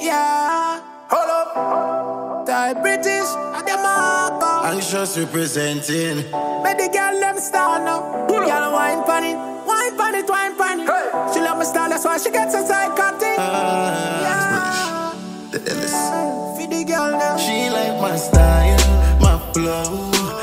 Yeah, hold up. Ty British, Demarco. Anxious representing. Make the girl them stand up. Girl wine it, wine it, wine it. Hey. She love my style, that's why she gets a side cutting. Ah, yeah. The Ellis. Feed the girl now. She like my style, my flow.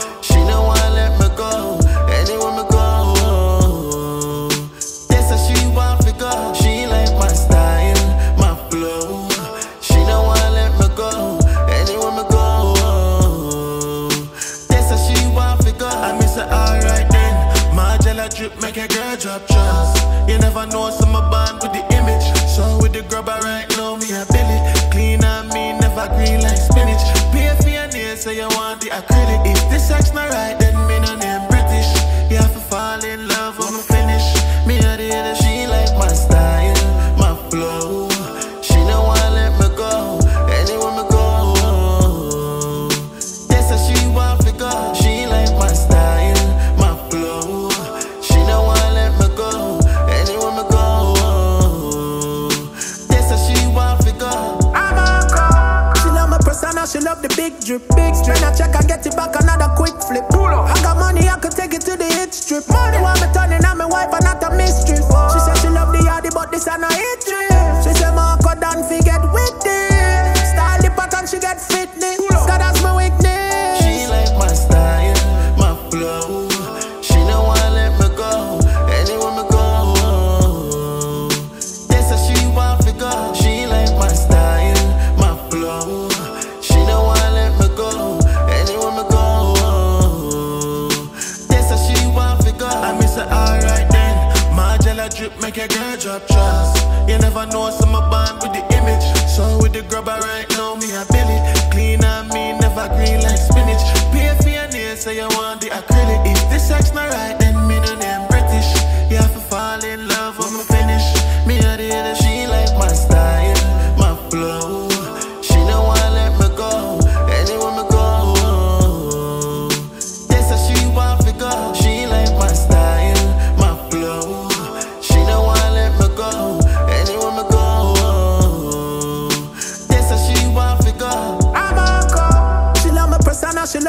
Jelly drip make a girl drop trust. You never know so I'm a band with the image. So with the grubber right now, me a Billy. Clean on me, never green like spinach. Pay for your nails, so you want the acrylic. If this sex not right, she love the big drip, big strip. When I check, I get it back, another quick flip. I got money, I could take it to the hit strip. Money want me turning, I'm my wife, and not a mistress. She said she love the yardie, but this ain't no hit trip. She said Marco done forget Drip make a girl drop trust. You never know some bond with the image. So with the grubber right now, me a Billy. Clean on me, never green like spinach. Pay for your nails, so you want the acrylic.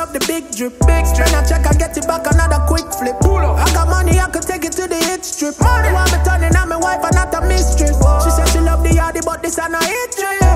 Love the big drip, big strip. When I check, I get it back, another quick flip. I got money, I could take it to the hit strip. Money want me turning, I'm my wife, and not a mistress. She said she love the yardie, but this ain't no hit trip.